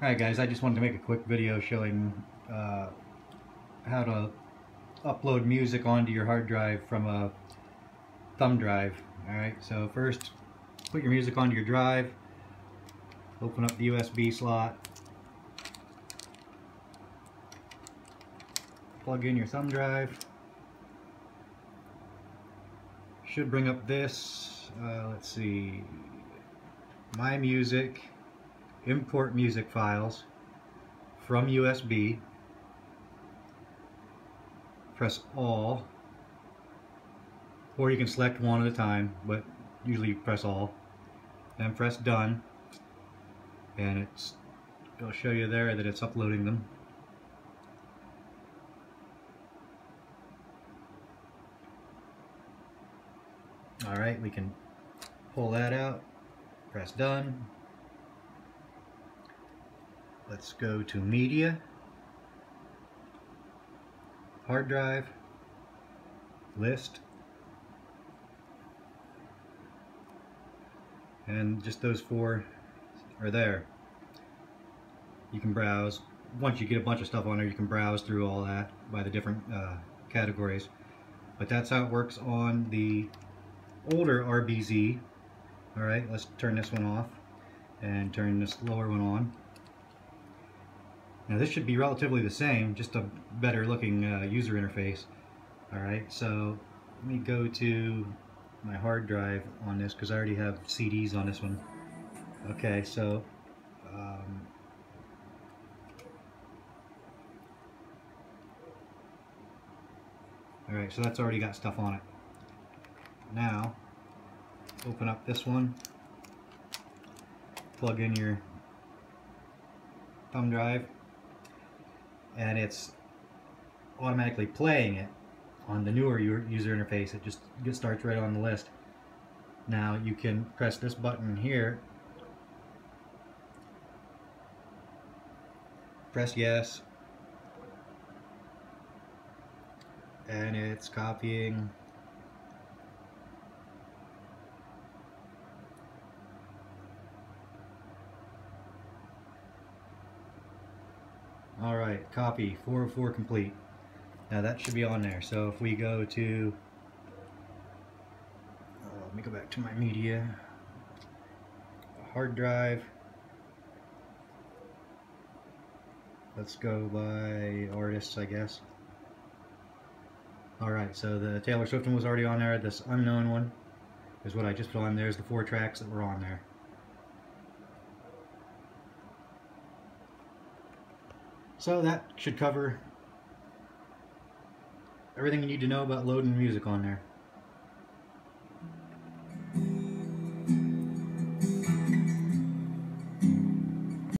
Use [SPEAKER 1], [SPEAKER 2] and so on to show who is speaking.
[SPEAKER 1] Alright guys, I just wanted to make a quick video showing uh, how to upload music onto your hard drive from a thumb drive. Alright, so first put your music onto your drive, open up the USB slot, plug in your thumb drive, should bring up this, uh, let's see, My Music, import music files from USB press all. Or you can select one at a time but usually press all. Then press done. And it's it'll show you there that it's uploading them. Alright we can pull that out. Press done Let's go to media, hard drive, list, and just those four are there. You can browse. Once you get a bunch of stuff on there, you can browse through all that by the different uh, categories. But that's how it works on the older RBZ. Alright, let's turn this one off and turn this lower one on. Now this should be relatively the same, just a better looking uh, user interface. Alright, so let me go to my hard drive on this because I already have CDs on this one. Okay, so um, Alright, so that's already got stuff on it. Now, open up this one, plug in your thumb drive, and it's automatically playing it on the newer user interface. It just starts right on the list. Now you can press this button here, press yes, and it's copying Alright, copy 404 complete. Now that should be on there. So if we go to, uh, let me go back to my media, hard drive, let's go by artists I guess. Alright, so the Taylor Swift one was already on there. This unknown one is what I just put on. There's the four tracks that were on there. So that should cover everything you need to know about loading music on there.